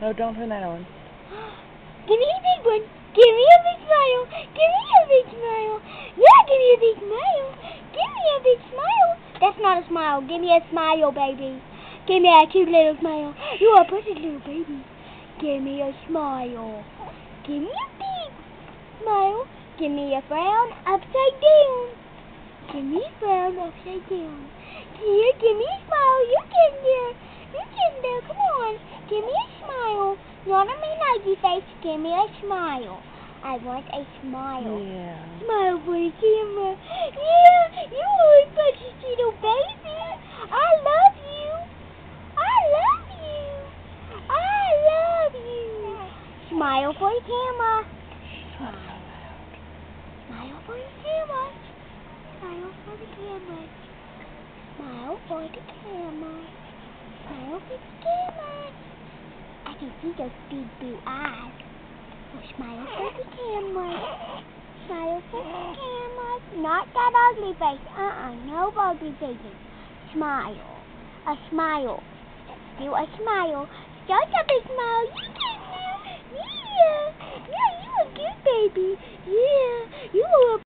No, don't turn that on. Give me a big one. Give me a big smile. Give me a big smile. Yeah, give me a big smile. Give me a big smile. That's not a smile. Give me a smile, baby. Give me a cute little smile. You are a pretty little baby. Give me a smile. Give me a big smile. Give me a frown upside down. Give me a frown upside down. Here, give me a smile. You can there. You can there. Come on. Give me a Not a me face. Give me a smile. I want a smile. Yeah. Smile for the camera. Yeah, you are a precious little baby. I love you. I love you. I love you. Smile for the camera. Smile. Smile for the camera. Smile for the camera. Smile for the camera. Smile for the camera. He does big blue eyes. Well, smile for the camera. Smile for the camera. Not that ugly face. Uh-uh, no ugly faces. Smile. A smile. Do a smile. Just a big smile. You can now. Yeah. Yeah, you a good baby. Yeah. You a